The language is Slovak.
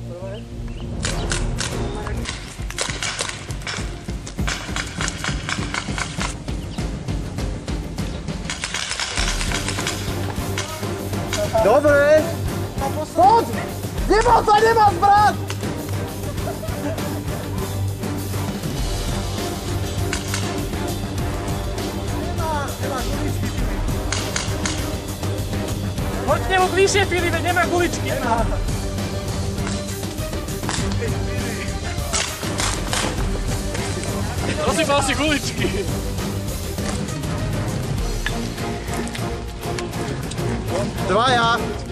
prvé. Dobre! Poď! Nebol sa, nemoc, brat! Hoď k nemu bližšie, Filipe, nemá guličky. Nemá. Rozsypal si guličky. Dvaja.